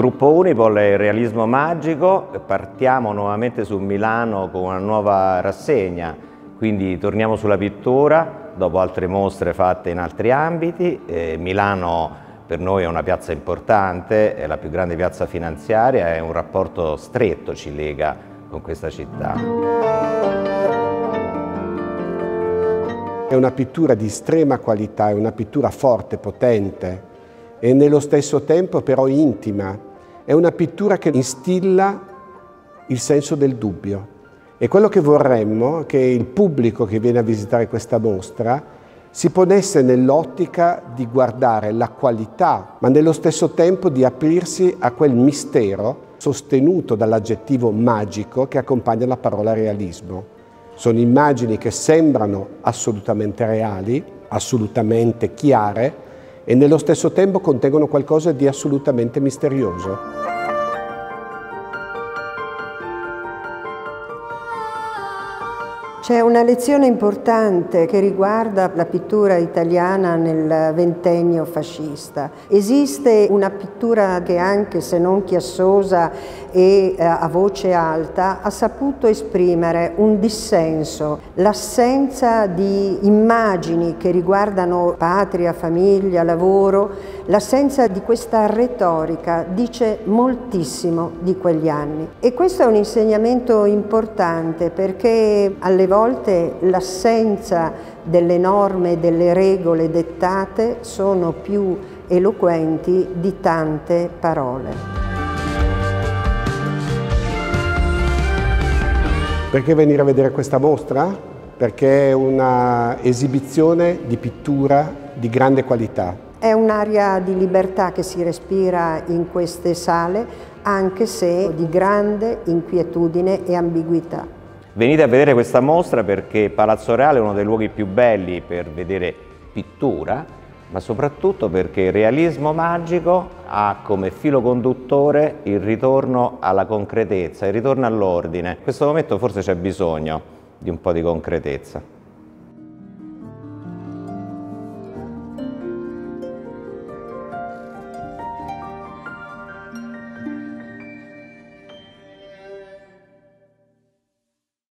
Gruppo Unipol il realismo magico, partiamo nuovamente su Milano con una nuova rassegna, quindi torniamo sulla pittura dopo altre mostre fatte in altri ambiti. Eh, Milano per noi è una piazza importante, è la più grande piazza finanziaria e un rapporto stretto ci lega con questa città. È una pittura di estrema qualità, è una pittura forte, potente, e nello stesso tempo però intima. È una pittura che instilla il senso del dubbio. E quello che vorremmo è che il pubblico che viene a visitare questa mostra si ponesse nell'ottica di guardare la qualità, ma nello stesso tempo di aprirsi a quel mistero sostenuto dall'aggettivo magico che accompagna la parola realismo. Sono immagini che sembrano assolutamente reali, assolutamente chiare, e nello stesso tempo contengono qualcosa di assolutamente misterioso. C'è una lezione importante che riguarda la pittura italiana nel ventennio fascista. Esiste una pittura che anche se non chiassosa e eh, a voce alta ha saputo esprimere un dissenso, l'assenza di immagini che riguardano patria, famiglia, lavoro, l'assenza di questa retorica dice moltissimo di quegli anni. E questo è un insegnamento importante perché alle volte l'assenza delle norme delle regole dettate sono più eloquenti di tante parole. Perché venire a vedere questa mostra? Perché è un'esibizione di pittura di grande qualità. È un'area di libertà che si respira in queste sale, anche se di grande inquietudine e ambiguità. Venite a vedere questa mostra perché Palazzo Reale è uno dei luoghi più belli per vedere pittura, ma soprattutto perché il realismo magico ha come filo conduttore il ritorno alla concretezza, il ritorno all'ordine. In questo momento forse c'è bisogno di un po' di concretezza.